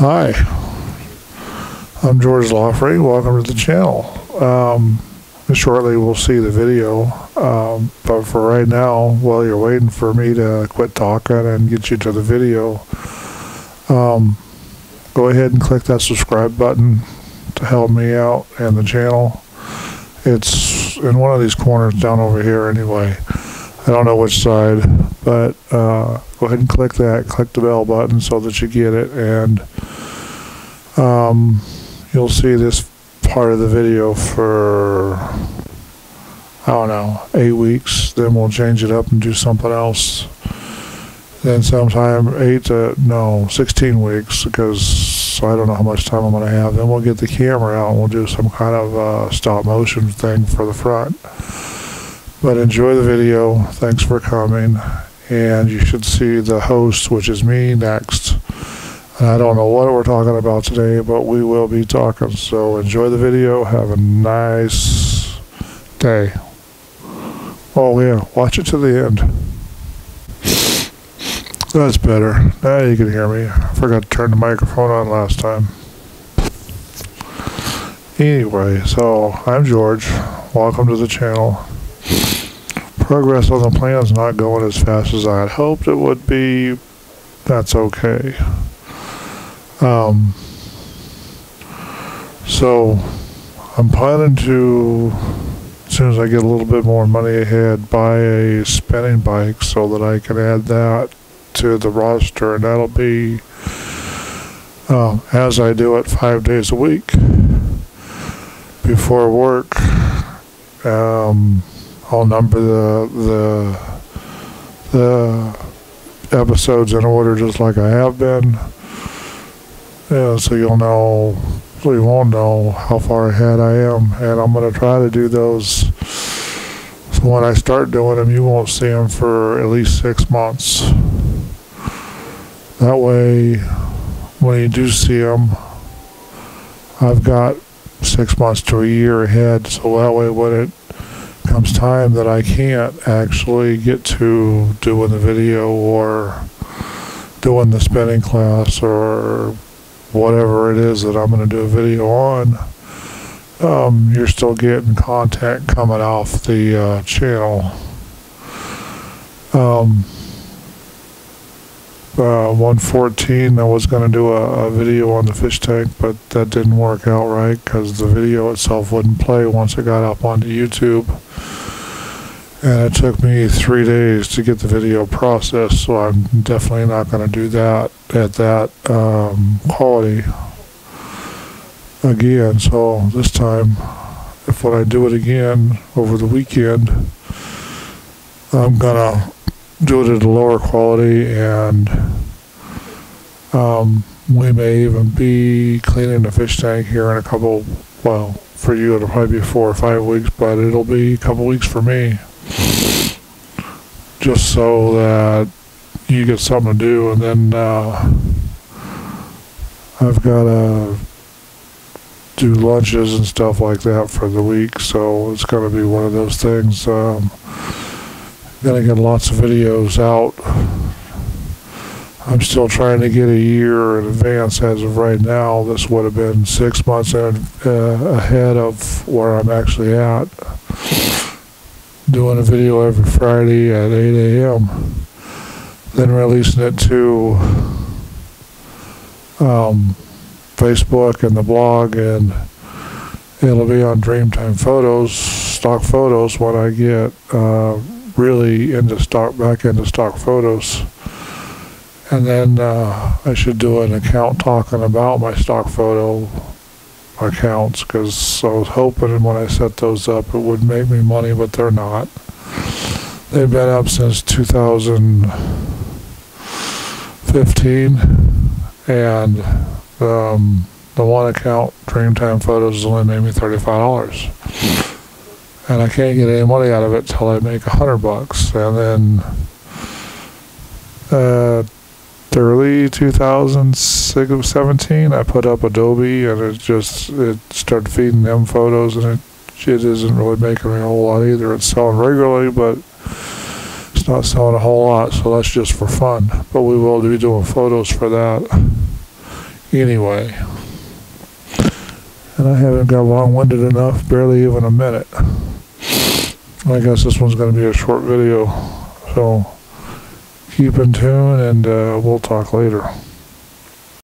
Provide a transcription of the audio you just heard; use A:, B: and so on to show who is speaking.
A: Hi, I'm George Loghry. Welcome to the channel. Um, shortly we'll see the video, um, but for right now, while you're waiting for me to quit talking and get you to the video, um, go ahead and click that subscribe button to help me out and the channel. It's in one of these corners down over here anyway. I don't know which side, but uh, go ahead and click that. Click the bell button so that you get it, and um, you'll see this part of the video for I don't know eight weeks. Then we'll change it up and do something else. Then sometime eight to no sixteen weeks because I don't know how much time I'm going to have. Then we'll get the camera out and we'll do some kind of uh, stop motion thing for the front. But enjoy the video. Thanks for coming. And you should see the host, which is me, next. I don't know what we're talking about today, but we will be talking. So enjoy the video. Have a nice day. Oh, yeah. Watch it to the end. That's better. Now you can hear me. I forgot to turn the microphone on last time. Anyway, so I'm George. Welcome to the channel progress on the plan is not going as fast as I had hoped it would be. That's okay. Um, so I'm planning to, as soon as I get a little bit more money ahead, buy a spinning bike so that I can add that to the roster, and that'll be um, as I do it five days a week before work. Um, I'll number the the the episodes in order just like I have been. Yeah, so you'll know, so you won't know how far ahead I am, and I'm gonna try to do those. So when I start doing them, you won't see them for at least six months. That way, when you do see them, I've got six months to a year ahead. So that way, when it comes time that I can't actually get to doing the video or doing the spinning class or whatever it is that I'm going to do a video on, um, you're still getting content coming off the uh, channel. Um, uh, 114, I was going to do a, a, video on the fish tank, but that didn't work out right because the video itself wouldn't play once it got up onto YouTube. And it took me three days to get the video processed, so I'm definitely not going to do that at that um, quality again. So this time, if when I do it again over the weekend, I'm going to do it at a lower quality and um, we may even be cleaning the fish tank here in a couple, well, for you it'll probably be four or five weeks, but it'll be a couple weeks for me. Just so that you get something to do and then uh, I've got to do lunches and stuff like that for the week, so it's going to be one of those things. Um, gonna get lots of videos out. I'm still trying to get a year in advance as of right now. This would have been six months in, uh, ahead of where I'm actually at. Doing a video every Friday at 8 a.m. Then releasing it to um, Facebook and the blog, and it'll be on Dreamstime Photos, stock photos when I get. Uh, really into stock, back into stock photos. And then uh, I should do an account talking about my stock photo accounts because I was hoping when I set those up it would make me money, but they're not. They've been up since 2015, and um, the one account, Dreamstime Photos, only made me $35 and I can't get any money out of it till I make a hundred bucks. And then uh, early 2017, I put up Adobe, and it just it started feeding them photos, and it it isn't really making me a whole lot either. It's selling regularly, but it's not selling a whole lot, so that's just for fun. But we will be doing photos for that. Anyway. And I haven't got long-winded enough, barely even a minute. I guess this one's gonna be a short video, so keep in tune and, uh, we'll talk later.